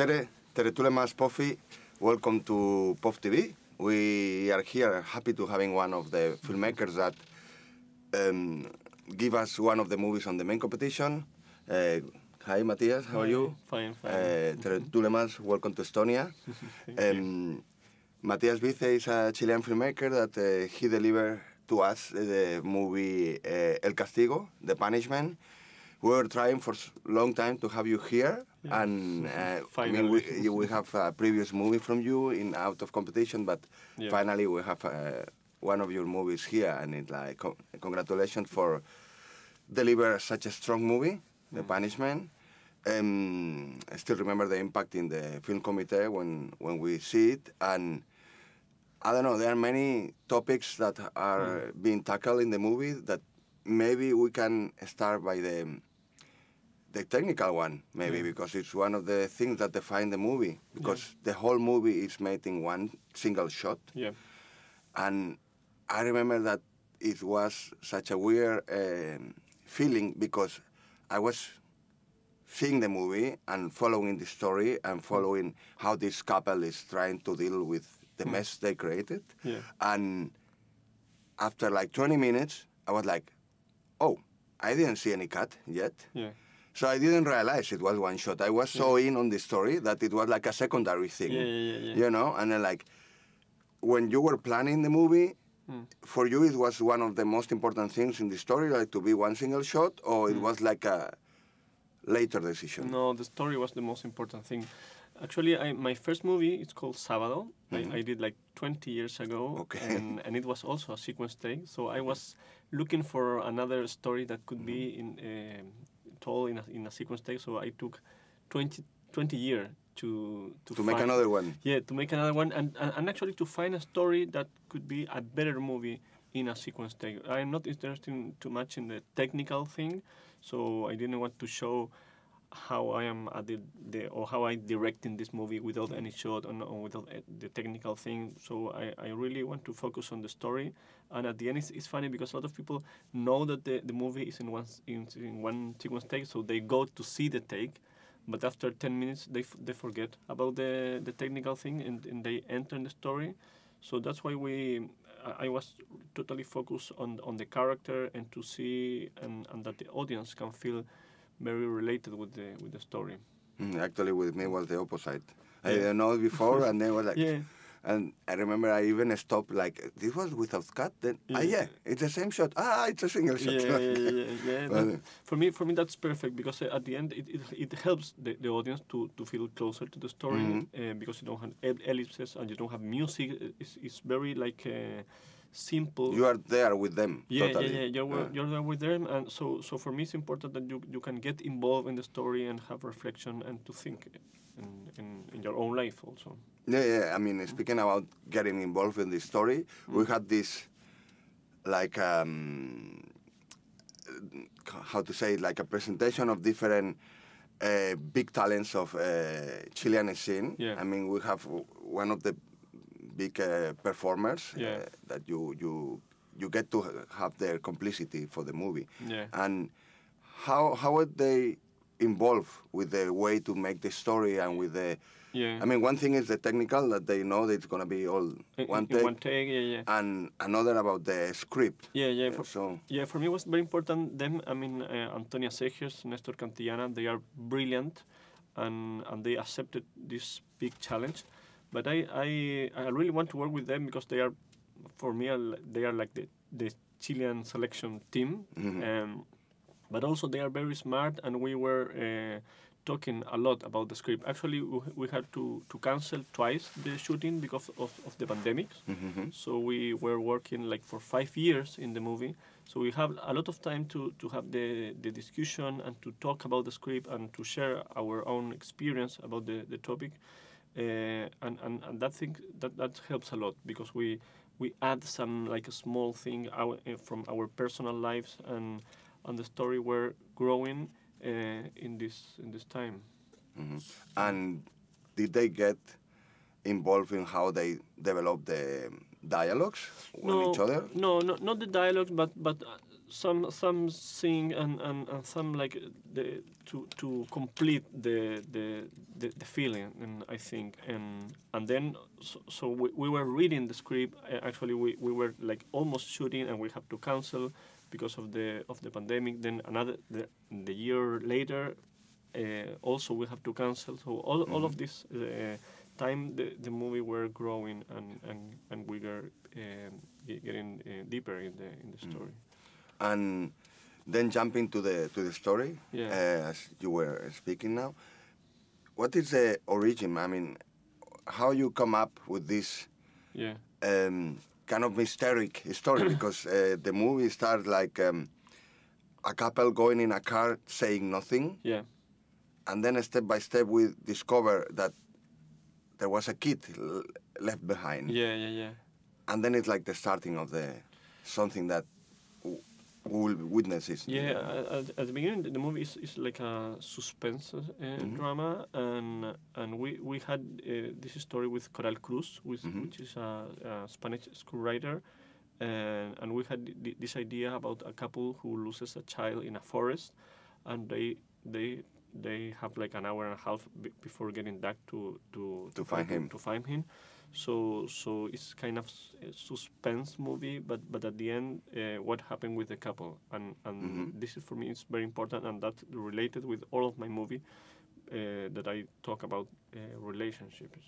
Tere, Tere Tulemas Pofi, welcome to PÖFF TV. We are here happy to having one of the filmmakers that um, give us one of the movies on the main competition. Uh, hi, Matías, how are you? Fine, fine. Uh, Tere Tulemas, welcome to Estonia. um, Matías Bize is a Chilean filmmaker that uh, he delivered to us the movie uh, El Castigo, The Punishment. We were trying for a long time to have you here, Yeah. and uh, I mean, Finally. we, we have a previous movie from you in out of competition, but Yeah. finally we have uh, one of your movies here, and it's like con- congratulations for deliver such a strong movie, The Punishment. Um, I still remember the impact in the film committee when when we see it, and I don't know. There are many topics that are being tackled in the movie that maybe we can start by the the technical one, maybe Yeah. because it's one of the things that define the movie. Because the whole movie is made in one single shot, yeah. and I remember that it was such a weird um, feeling because I was seeing the movie and following the story and following how this couple is trying to deal with the mess they created. Yeah. And after like 20 minutes, I was like, oh, I didn't see any cut yet. Yeah. So I didn't realize it was one shot. I was so in on the story that it was like a secondary thing. Yeah, yeah, yeah. You know, and then like when you were planning the movie, Mm. for you it was one of the most important things in the story, like to be one single shot, or it was like a later decision. No, the story was the most important thing. Actually, I, my first movie it's called Sábado. I, I did like 20 years ago, Mm-hmm. Okay. and, and it was also a sequence take. So I was looking for another story that could be Mm-hmm. in um told in a, in a sequence take. So I took 20, 20 years to to, To make another one. Yeah, to make another one, and, and and actually to find a story that could be a better movie in a sequence take. I'm not interested in too much in the technical thing, so I didn't want to show how I am at the, the or how I direct in this movie without any shot or, or without uh, the technical thing. So I, I really want to focus on the story. And at the end, it's, it's funny because a lot of people know that the, the movie is in one in, in one sequence take, so they go to see the take. But after 10 minutes, they, they forget about the, the technical thing and, and they enter in the story. So that's why we, I I was totally focused on, on the character and to see and, and that the audience can feel very related with the with the story. Mm, Actually, with me was the opposite. I didn't know it before, and then was like, Yeah. And I remember I even stopped like this was without cut. Then ah Yeah. yeah, it's the same shot. Ah, it's a single shot. Yeah, yeah, yeah, yeah. yeah. That- for me, for me, that's perfect because uh, at the end, it, it, it helps the, the audience to, to feel closer to the story Mhm. uh, because you don't have ellipses and you don't have music. It's, it's very like uh, simple. You are there with them. yeah, totally. yeah, yeah. You're, Ah. you're there with them, and so so for me, it's important that you you can get involved in the story and have reflection and to think in, in, in your own life also. Yeah, yeah. I mean, speaking about getting involved in this story, we had this, like, um, how to say, it, like a presentation of different uh, big talents of uh, Chilean scene. Yeah. I mean, we have one of the big uh, performers Yeah. uh, that you you you get to have their complicity for the movie. Yeah. And how how are they involved with the way to make the story and with the Yeah. I mean, one thing is the technical that they know that it's gonna be all one in take, one take, yeah, yeah. and another about the script. Yeah, yeah. For, so yeah, for me it was very important. Them, I mean, uh, Antonia Zegers, Nestor Cantillana, they are brilliant, and and they accepted this big challenge. But I, I, I really want to work with them because they are, for me, they are like the the Chilean selection team. Mhm. Um, but also they are very smart, and we were. Uh, talking a lot about the script actually we, we had to, to cancel twice the shooting because of, of the pandemic Mhm. so we were working like for five years in the movie. So we have a lot of time to, to have the, the discussion and to talk about the script and to share our own experience about the, the topic. Uh, and, and, and that thing that, that helps a lot because we we add some like a small thing our, uh, from our personal lives and and the story we're growing uh, in this in this time. Mhm. and did they get involved in how they develop the dialogues with each other? No, no, not the dialogues, but but uh, some some sing and, and, and some like the to to complete the the, the, the feeling and I think and and then so, so we, we were reading the script. Actually we, we were like almost shooting and we have to cancel because of the of the pandemic. Then another the, the year later uh, also we have to cancel. So all, all of this uh, time the, the movie were growing and and, and we were um, getting uh, deeper in the in the story and then jumping to the to the story Yeah. uh, as you were speaking now. What is the origin? I mean how you come up with this yeah. um, kind of mysteric story? Because uh, the movie starts like um, a couple going in a car saying nothing. Yeah. And then step by step we discover that there was a kid l- left behind. Yeah yeah yeah. And then it's like the starting of the something that will witness is Yeah, at, at the beginning, the movie is, is like a suspense uh, drama, and and we we had uh, this story with Coral Cruz, with, which is a, a Spanish screenwriter, and and we had th- this idea about a couple who loses a child in a forest, and they they they have like an hour and a half b- before getting back to to To find him. to find him. So so it's kind of s- a suspense movie, but but at the end, uh, what happened with the couple, and and this is for me it's very important, and that's related with all of my movie uh, that I talk about uh, relationships.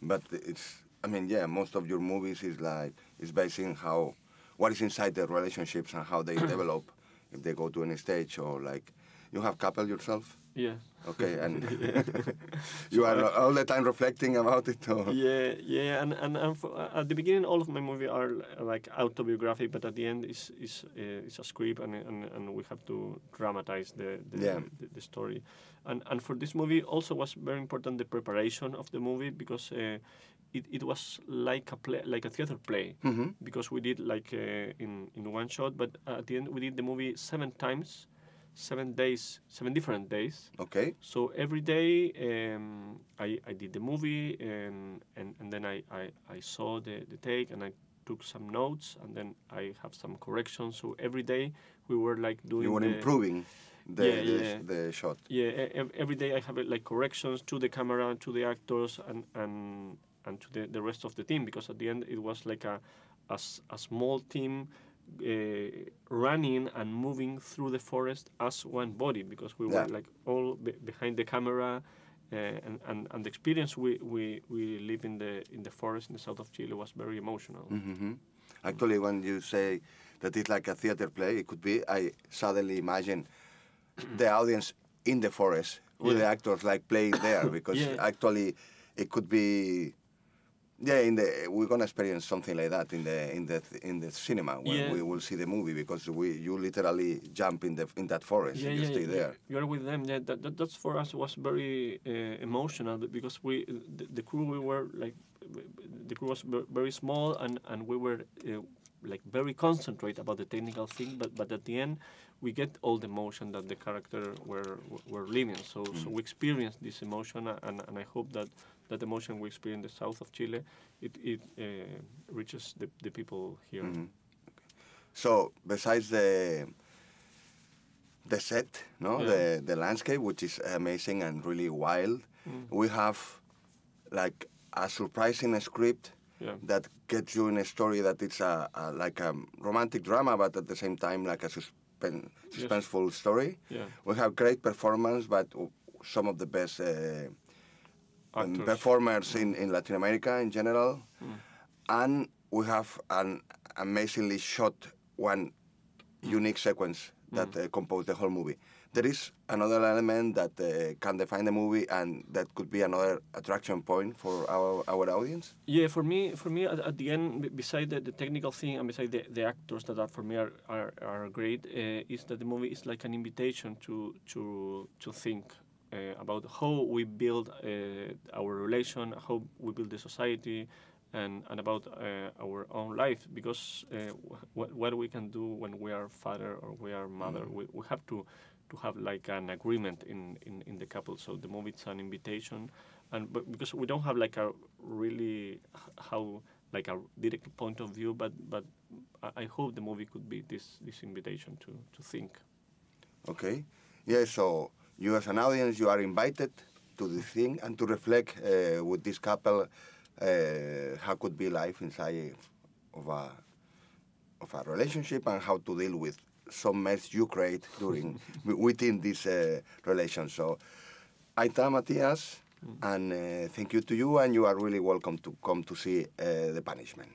but it's i mean yeah most of your movies is like is based in how what is inside the relationships and how they develop if they go to any stage or like you have couple yourself Yeah. okay and you are all the time reflecting about it or Yeah, yeah, and and, and for, uh, at the beginning, all of my movies are uh, like autobiographic, but at the end, is is uh, it's a script, and, and and we have to dramatize the the, Yeah. the, the story, and and for this movie also was very important the preparation of the movie because. Uh, it, it was like a play, like a theater play, Mhm. because we did like uh, in in one shot. But at the end, we did the movie seven times, seven days, seven different days. okay So every day um, I, I did the movie and, and, and then I, I, I saw the, the take and I took some notes and then I have some corrections. So every day we were like doing you were the, improving the, Yeah, the, yeah. the shot Yeah, every day I have uh, like corrections to the camera, to the actors, and and, and to the, the rest of the team because at the end it was like a a, a small team uh, running and moving through the forest as one body because we were like all be- behind the camera. Uh, and, and, and the experience we, we, we live in the in the forest in the south of Chile was very emotional. hmm Actually, when you say that it's like a theater play, it could be. I suddenly imagine the audience in the forest with the actors like playing there because Yeah. actually it could be. Yeah, in the we're gonna experience something like that in the in the in the cinema when Yeah. we will see the movie because we you literally jump in the in that forest yeah, and you yeah, stay yeah, there. You're with them. Yeah, that, that that's for us was very uh, emotional because we the, the crew we were like the crew was very small and and we were uh, like very concentrate about the technical thing, but but at the end we get all the emotion that the character were were living. So so we experience this emotion and and I hope that that emotion we experience in the south of Chile it it uh, reaches the the people here. So besides the the set, no, Yeah. the the landscape, which is amazing and really wild, we have like a surprising script Yeah. that gets you in a story that it's a, a like a romantic drama, but at the same time like a suspen- suspenseful story. Yeah. We have great performance, but some of the best uh, Actors. performers in, in Latin America in general. Hmm. And we have an amazingly shot one unique sequence that uh, compose the whole movie. There is another element that uh, can define the movie and that could be another attraction point for our, our audience. Yeah, for me, for me, at, at the end, beside the, the technical thing and beside the, the actors that are for me are are, are great, uh, is that the movie is like an invitation to to to think about how we build uh, our relation, how we build the society, and and about uh, our own life. Because uh, wh- what we can do when we are father or we are mother, we, we have to to have like an agreement in, in, in the couple. So the movie is an invitation, and but because we don't have like a really how like a direct point of view, but but I, I hope the movie could be this this invitation to to think. Okay. Yeah, so you as an audience, you are invited to the thing and to reflect uh, with this couple uh, how could be life inside of a of a relationship and how to deal with some mess you create during within this uh, relation. So, Aita Matías, and uh, thank you to you, and you are really welcome to come to see uh, the punishment.